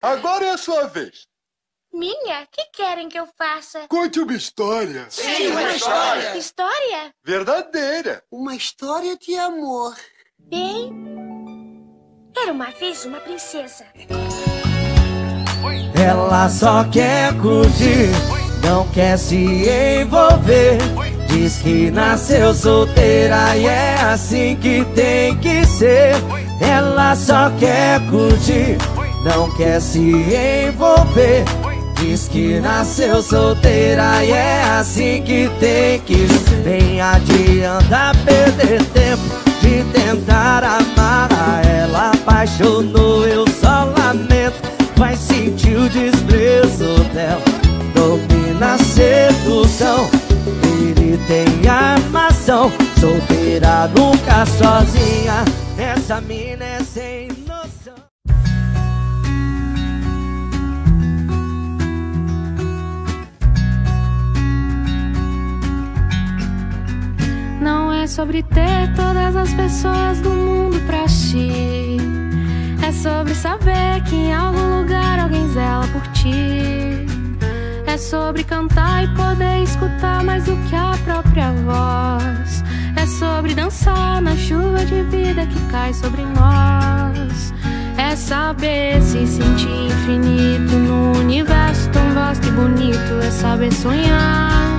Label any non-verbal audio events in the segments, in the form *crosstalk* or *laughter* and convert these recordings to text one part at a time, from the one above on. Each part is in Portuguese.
Agora é a sua vez. Minha? Que querem que eu faça? Conte uma história. Sim, uma história. História? Verdadeira. Uma história de amor. Bem, era uma vez uma princesa. Ela só quer curtir, não quer se envolver. Diz que nasceu solteira e é assim que tem que ser. Ela só quer curtir, não quer se envolver. Diz que nasceu solteira e é assim que tem que ser. Nem adianta perder tempo de tentar amar ela. Apaixonou, eu só lamento. Vai sentir o desprezo dela. Domina a sedução. Ele tem armação. Solteira nunca sozinha. Essa mina é sem É sobre ter todas as pessoas do mundo pra ti. É sobre saber que em algum lugar alguém zela por ti. É sobre cantar e poder escutar mais do que a própria voz. É sobre dançar na chuva de vida que cai sobre nós. É saber se sentir infinito no universo tão vasto e bonito. É saber sonhar.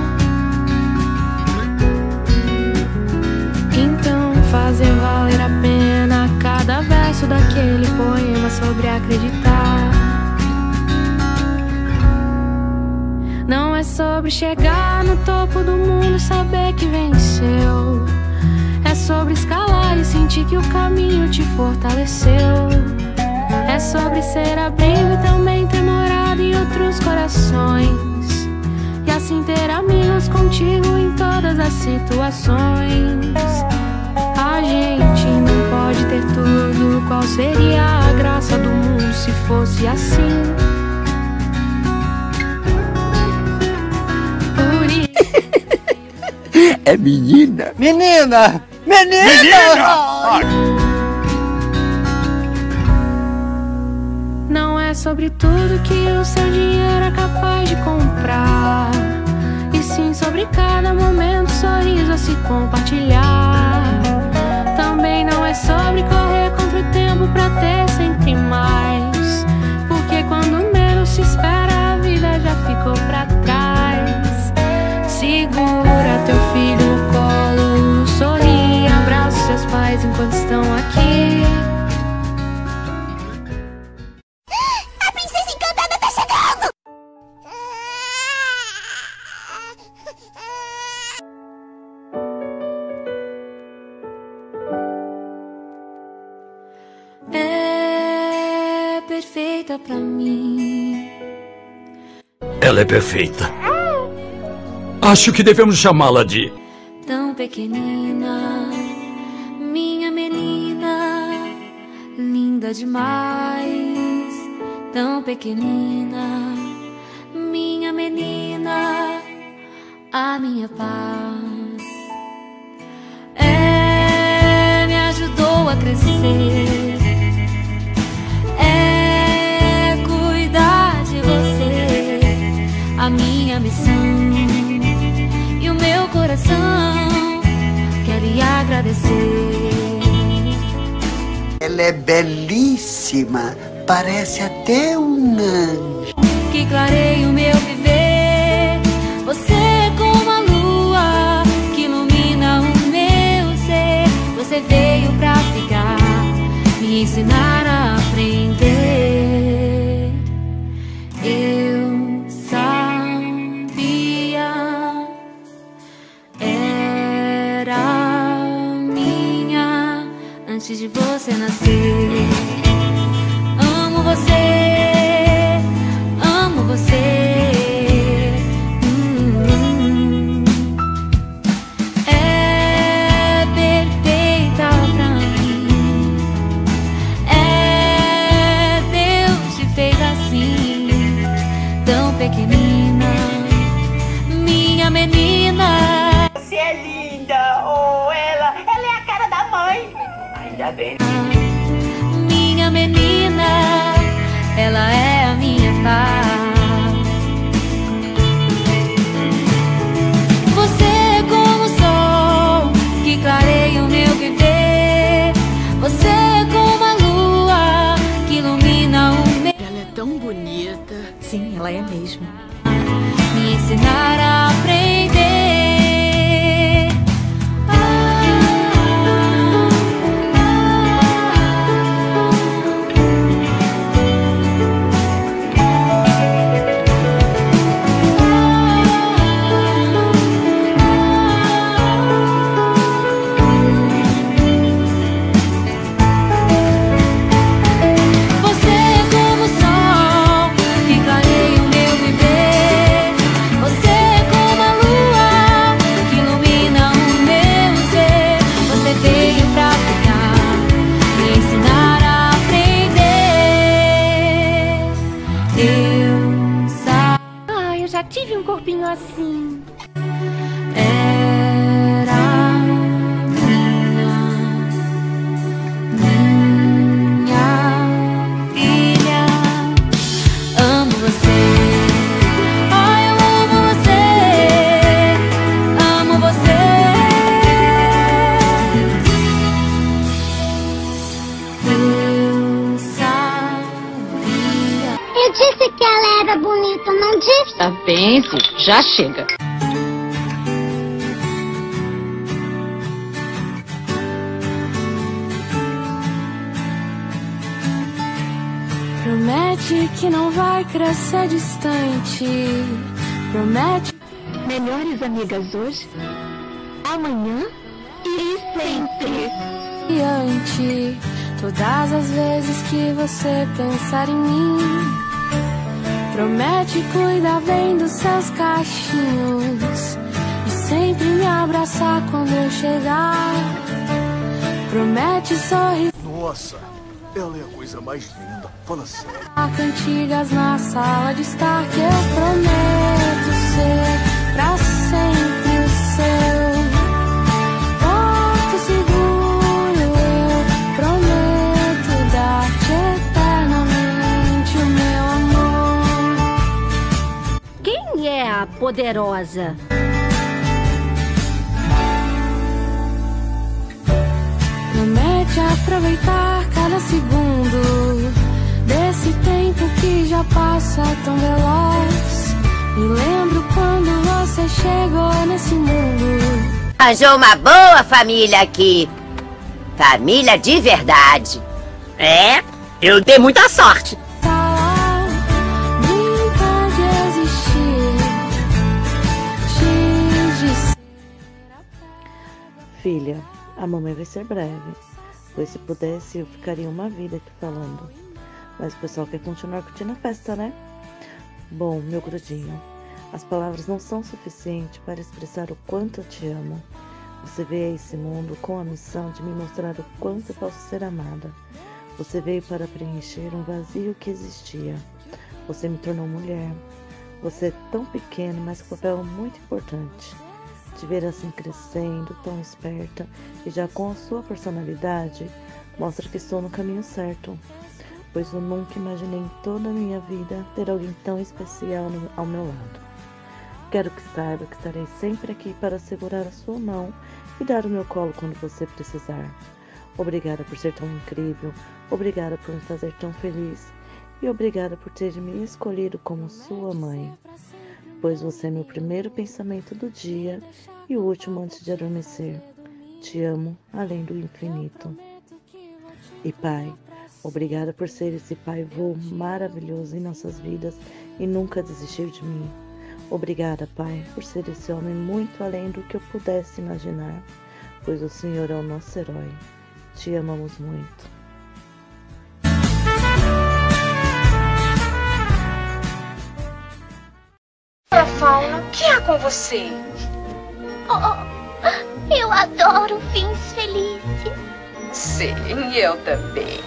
Então fazer valer a pena cada verso daquele poema sobre acreditar. Não é sobre chegar no topo do mundo e saber que venceu. É sobre escalar e sentir que o caminho te fortaleceu. É sobre ser abrigo e também ter morado em outros corações. E assim ter amigos contigo em todas as situações. Gente não pode ter tudo. Qual seria a graça do mundo se fosse assim? Por isso. *laughs* É menina. Menina! Menina! Não é sobre tudo que o seu dinheiro é capaz de comprar. E sim sobre cada momento, sorriso a se compartilhar. Também não é sobre correr contra o tempo pra ter sempre mais. Perfeita pra mim. Ela é perfeita. Acho que devemos chamá-la de. Tão pequenina, minha menina, linda demais. Tão pequenina, minha menina, a minha paz. É, me ajudou a crescer. Missão e o meu coração quer lhe agradecer. Ela é belíssima. Parece até um anjo. Que clareia o meu viver. De você nascer. Amo você, amo você. Hum. É perfeita pra mim. É Deus te fez assim, tão pequenina, minha menina. Você é linda! Oh, parabéns. Minha menina, ela é a minha paz. Você é como o sol que clareia o meu viver. Você é como a lua que ilumina o meu. Ela é tão bonita. Sim, ela é mesmo. Me ensinar Tive um corpinho assim. Filho. Já chega. Promete que não vai crescer distante. Promete Melhores amigas hoje, amanhã e sempre. diante. Todas as vezes que você pensar em mim. Promete cuidar bem dos seus cachinhos. E sempre me abraçar quando eu chegar. Promete sorrir. Nossa, ela é a coisa mais linda. Fala sério. cantigas na sala de estar que eu prometo poderosa? promete aproveitar cada segundo desse tempo que já passa tão veloz me lembro quando você chegou nesse mundo Arranjou uma boa família aqui. Família de verdade. É, eu dei muita sorte. Filha, a mamãe vai ser breve, pois se pudesse eu ficaria uma vida aqui falando. Mas o pessoal quer continuar curtindo a festa, né? Bom, meu grudinho, as palavras não são suficientes para expressar o quanto eu te amo. Você veio a esse mundo com a missão de me mostrar o quanto eu posso ser amada. Você veio para preencher um vazio que existia. Você me tornou mulher. Você é tão pequeno, mas com um papel muito importante. Te ver assim crescendo, tão esperta e já com a sua personalidade, mostra que estou no caminho certo. Pois eu nunca imaginei em toda a minha vida ter alguém tão especial ao meu lado. Quero que saiba que estarei sempre aqui para segurar a sua mão e dar o meu colo quando você precisar. Obrigada por ser tão incrível, obrigada por me fazer tão feliz e obrigada por ter me escolhido como sua mãe. Pois você é meu primeiro pensamento do dia e o último antes de adormecer. Te amo além do infinito. E Pai, obrigada por ser esse Pai vô maravilhoso em nossas vidas e nunca desistir de mim. Obrigada, Pai, por ser esse homem muito além do que eu pudesse imaginar, pois o Senhor é o nosso herói. Te amamos muito. Fauna, o que há com você? Oh, eu adoro fins felizes. Sim, eu também.